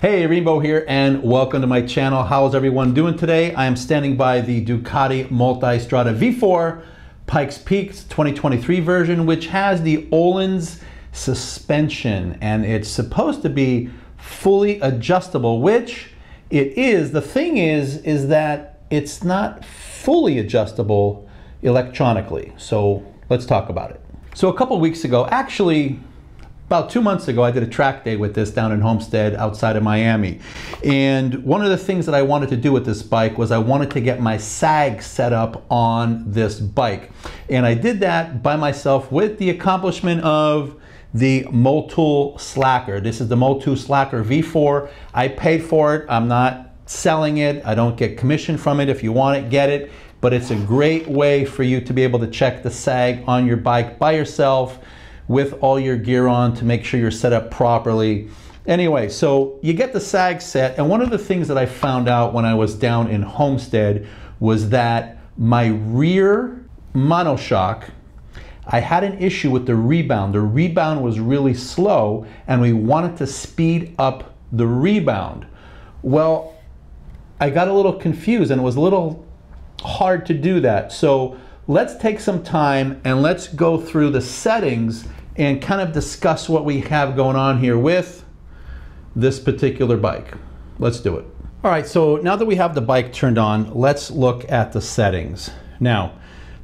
Hey, Rembo here and welcome to my channel. How's everyone doing today? I am standing by the Ducati Multistrada V4 Pikes Peak 2023 version, which has the Öhlins suspension and it's supposed to be fully adjustable, which it is. The thing is, is that it's not fully adjustable electronically. So let's talk about it. So a couple weeks ago, actually about two months ago, I did a track day with this down in Homestead outside of Miami. And one of the things that I wanted to do with this bike was I wanted to get my sag set up on this bike. And I did that by myself with the accomplishment of the Motool Slacker. This is the Motool Slacker V4. I paid for it. I'm not selling it. I don't get commission from it. If you want it, get it. But it's a great way for you to be able to check the sag on your bike by yourself with all your gear on to make sure you're set up properly. Anyway, so you get the sag set, and one of the things that I found out when I was down in Homestead was that my rear monoshock, I had an issue with the rebound. The rebound was really slow, and we wanted to speed up the rebound. Well, I got a little confused, and it was a little hard to do that. So let's take some time and let's go through the settings and kind of discuss what we have going on here with this particular bike. Let's do it. All right, so now that we have the bike turned on, let's look at the settings. Now,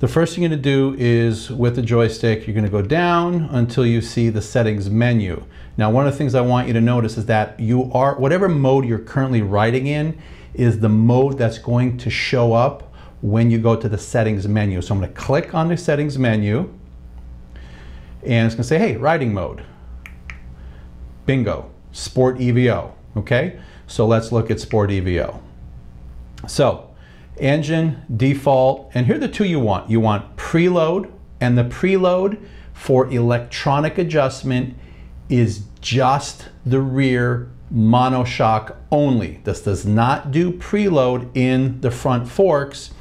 the first thing you're gonna do is with the joystick, you're gonna go down until you see the settings menu. Now, one of the things I want you to notice is that you are, whatever mode you're currently riding in is the mode that's going to show up when you go to the settings menu. So I'm gonna click on the settings menu and it's gonna say, hey, riding mode. Bingo, Sport EVO, okay? So let's look at Sport EVO. So, engine, default, and here are the two you want. You want preload, and the preload for electronic adjustment is just the rear monoshock only. This does not do preload in the front forks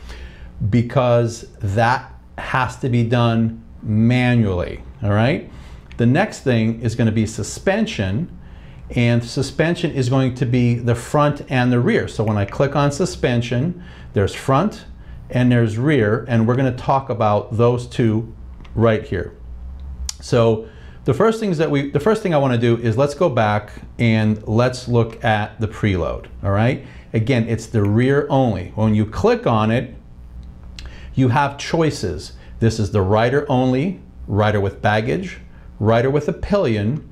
because that has to be done manually, all right? The next thing is going to be suspension, and suspension is going to be the front and the rear. So when I click on suspension, there's front and there's rear, and we're going to talk about those two right here. So the first things that we, the first thing I want to do is let's go back and let's look at the preload, all right? Again, it's the rear only. When you click on it, you have choices. This is the rider only, rider with baggage, rider with a pillion,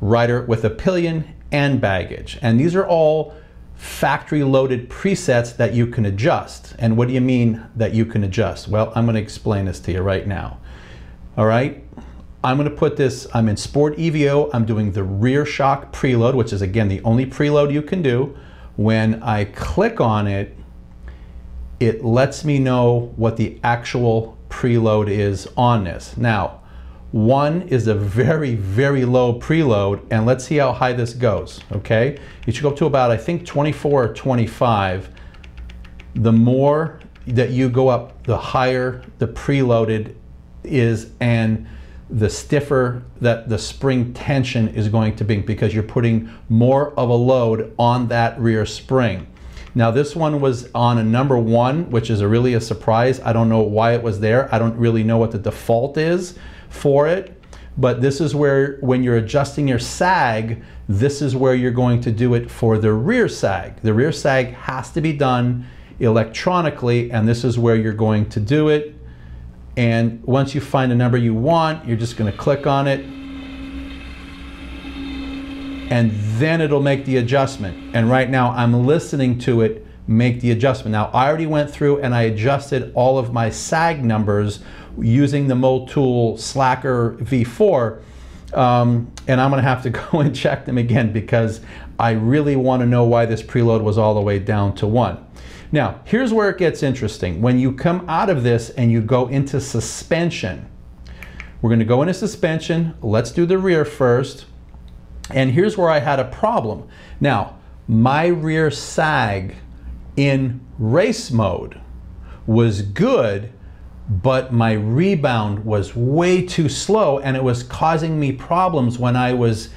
rider with a pillion and baggage. And these are all factory loaded presets that you can adjust. And what do you mean that you can adjust? Well, I'm gonna explain this to you right now. All right, I'm gonna put this, I'm in Sport EVO, I'm doing the rear shock preload, which is again the only preload you can do. When I click on it, it lets me know what the actual preload is on this. Now, one is a very, very low preload, and let's see how high this goes, okay? It should go up to about, I think, 24 or 25. The more that you go up, the higher the preloaded is, and the stiffer that the spring tension is going to be because you're putting more of a load on that rear spring. Now this one was on a number one, which is a really a surprise. I don't know why it was there. I don't really know what the default is for it. But this is where, when you're adjusting your sag, this is where you're going to do it for the rear sag. The rear sag has to be done electronically, and this is where you're going to do it. And once you find the number you want, you're just gonna click on it, and then it'll make the adjustment. And right now I'm listening to it make the adjustment. Now I already went through and I adjusted all of my SAG numbers using the Motool Slacker V4 um, and I'm gonna have to go and check them again because I really wanna know why this preload was all the way down to one. Now, here's where it gets interesting. When you come out of this and you go into suspension, we're gonna go into suspension. Let's do the rear first. And here's where I had a problem. Now, my rear sag in race mode was good, but my rebound was way too slow and it was causing me problems when I was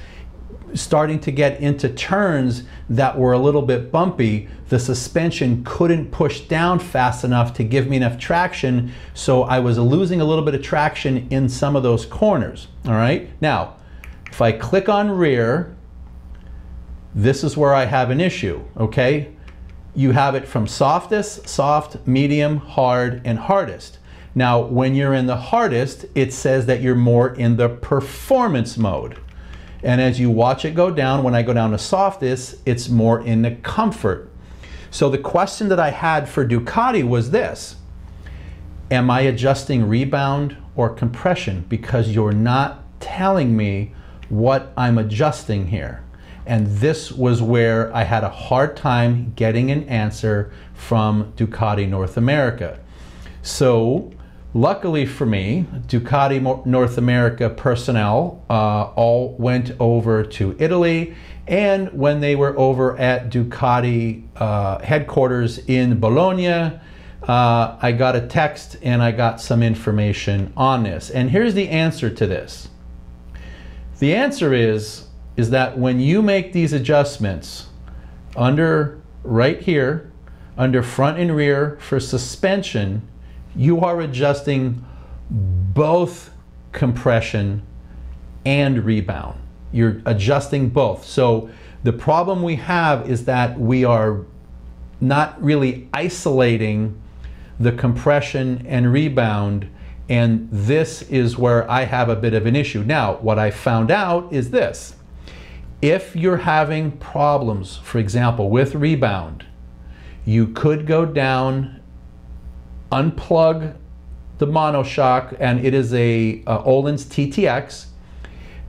starting to get into turns that were a little bit bumpy, the suspension couldn't push down fast enough to give me enough traction, so I was losing a little bit of traction in some of those corners, all right? Now, if I click on rear, this is where I have an issue, okay? You have it from softest, soft, medium, hard, and hardest. Now, when you're in the hardest, it says that you're more in the performance mode. And as you watch it go down, when I go down to softest, it's more in the comfort. So the question that I had for Ducati was this. Am I adjusting rebound or compression? Because you're not telling me what I'm adjusting here. And this was where I had a hard time getting an answer from Ducati North America. So Luckily for me, Ducati North America personnel uh, all went over to Italy. And when they were over at Ducati uh, headquarters in Bologna, uh, I got a text and I got some information on this. And here's the answer to this. The answer is, is that when you make these adjustments under right here, under front and rear for suspension, you are adjusting both compression and rebound. You're adjusting both. So the problem we have is that we are not really isolating the compression and rebound and this is where I have a bit of an issue. Now, what I found out is this. If you're having problems, for example, with rebound, you could go down unplug the monoshock and it is a uh, Öhlins TTX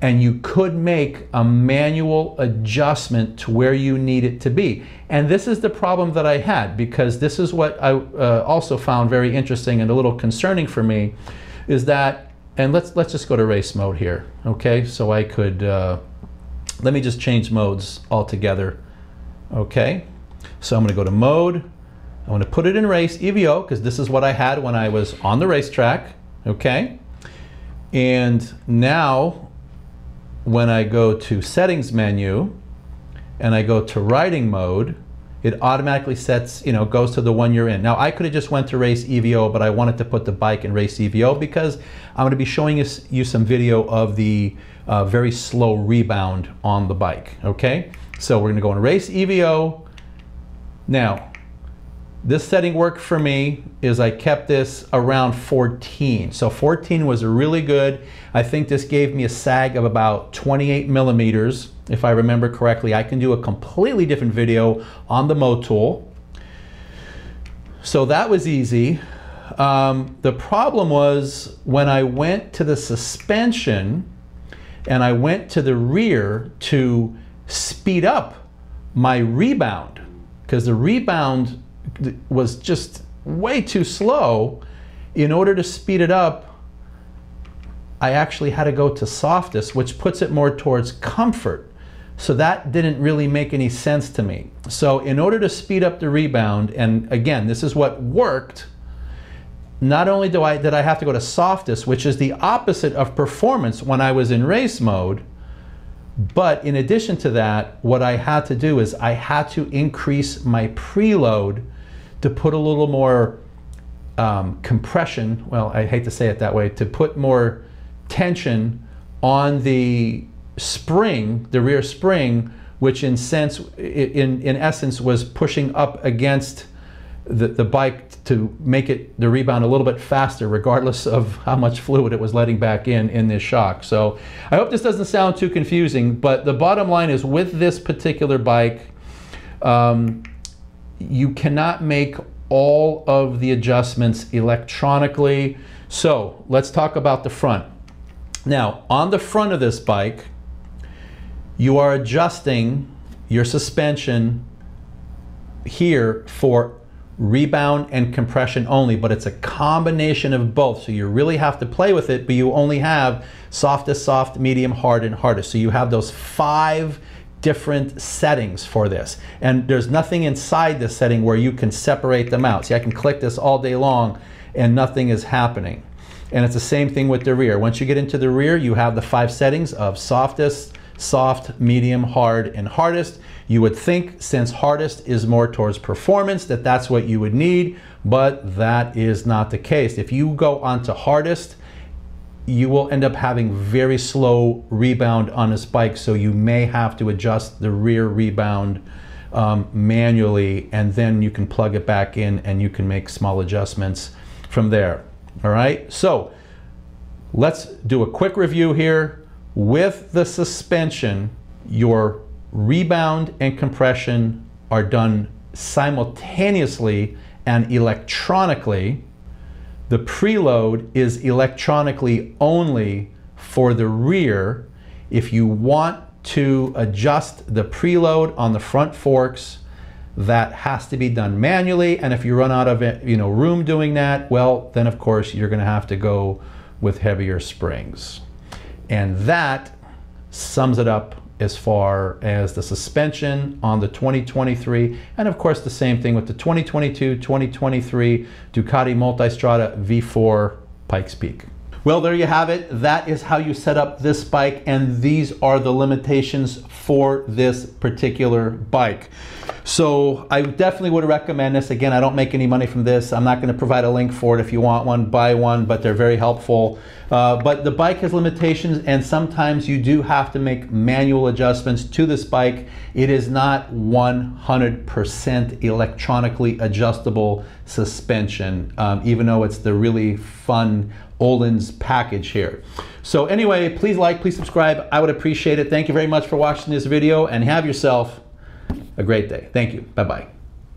and you could make a manual adjustment to where you need it to be. And this is the problem that I had because this is what I uh, also found very interesting and a little concerning for me is that, and let's, let's just go to race mode here, okay? So I could, uh, let me just change modes altogether, okay? So I'm gonna go to mode, I'm gonna put it in race EVO because this is what I had when I was on the racetrack, okay? And now when I go to settings menu and I go to riding mode, it automatically sets, you know, goes to the one you're in. Now I could have just went to race EVO, but I wanted to put the bike in race EVO because I'm going to be showing you, some video of the uh, very slow rebound on the bike, okay? So we're going to go in race EVO. Now, this setting worked for me is I kept this around 14. So 14 was really good. I think this gave me a sag of about 28 millimeters. If I remember correctly, I can do a completely different video on the Motool. So that was easy. Um, the problem was when I went to the suspension and I went to the rear to speed up my rebound because the rebound was just way too slow. In order to speed it up, I actually had to go to softest, which puts it more towards comfort. So that didn't really make any sense to me. So in order to speed up the rebound, and again, this is what worked, not only do I, did I have to go to softest, which is the opposite of performance when I was in race mode, but in addition to that, what I had to do is I had to increase my preload to put a little more um, compression, well, I hate to say it that way, to put more tension on the spring, the rear spring, which in sense, in, in essence was pushing up against the, the bike to make it the rebound a little bit faster regardless of how much fluid it was letting back in in this shock. So I hope this doesn't sound too confusing, but the bottom line is with this particular bike, um, you cannot make all of the adjustments electronically. So let's talk about the front. Now, on the front of this bike, you are adjusting your suspension here for rebound and compression only, but it's a combination of both. So you really have to play with it, but you only have softest, soft, medium, hard, and hardest. So you have those five different settings for this. And there's nothing inside this setting where you can separate them out. See, I can click this all day long and nothing is happening. And it's the same thing with the rear. Once you get into the rear, you have the five settings of softest, soft, medium, hard, and hardest. You would think since hardest is more towards performance that that's what you would need, but that is not the case. If you go onto hardest, you will end up having very slow rebound on a spike, so you may have to adjust the rear rebound um, manually, and then you can plug it back in and you can make small adjustments from there. All right, so let's do a quick review here. With the suspension, your rebound and compression are done simultaneously and electronically. The preload is electronically only for the rear. If you want to adjust the preload on the front forks, that has to be done manually. And if you run out of you know room doing that, well, then of course you're going to have to go with heavier springs. And that sums it up as far as the suspension on the 2023 and of course the same thing with the 2022 2023 Ducati Multistrada V4 Pikes Peak. Well, there you have it. That is how you set up this bike, and these are the limitations for this particular bike. So I definitely would recommend this. Again, I don't make any money from this. I'm not going to provide a link for it. If you want one, buy one, but they're very helpful. Uh, but the bike has limitations, and sometimes you do have to make manual adjustments to this bike. It is not 100% electronically adjustable suspension, um, even though it's the really fun Öhlins package here. So anyway, please like, please subscribe. I would appreciate it. Thank you very much for watching this video and have yourself a great day. Thank you. Bye-bye.